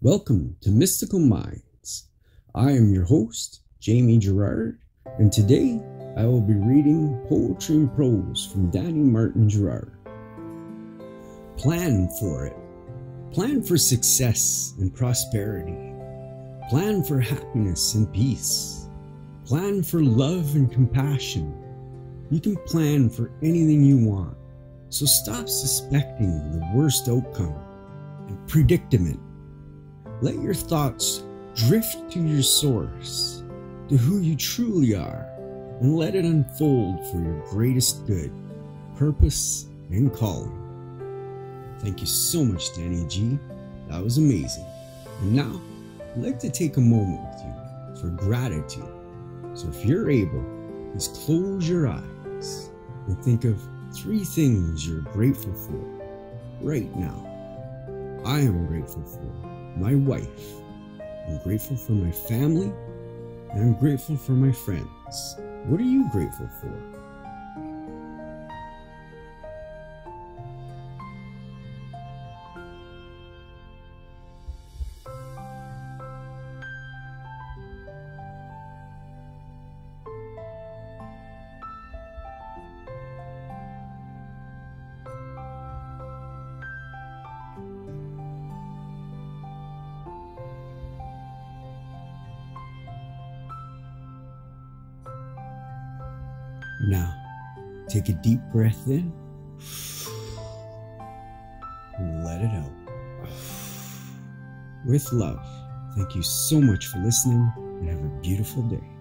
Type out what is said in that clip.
Welcome to Mystical Minds. I am your host, Jamie Girard, and today I will be reading poetry and prose from Danny Martin Girard. Plan for it. Plan for success and prosperity. Plan for happiness and peace. Plan for love and compassion. You can plan for anything you want, so stop suspecting the worst outcome and predicament let your thoughts drift to your source, to who you truly are, and let it unfold for your greatest good, purpose, and calling. Thank you so much, Danny G. That was amazing. And now, I'd like to take a moment with you for gratitude. So if you're able, please close your eyes and think of three things you're grateful for right now. I am grateful for my wife. I'm grateful for my family, and I'm grateful for my friends. What are you grateful for? Now, take a deep breath in. And let it out. With love, thank you so much for listening and have a beautiful day.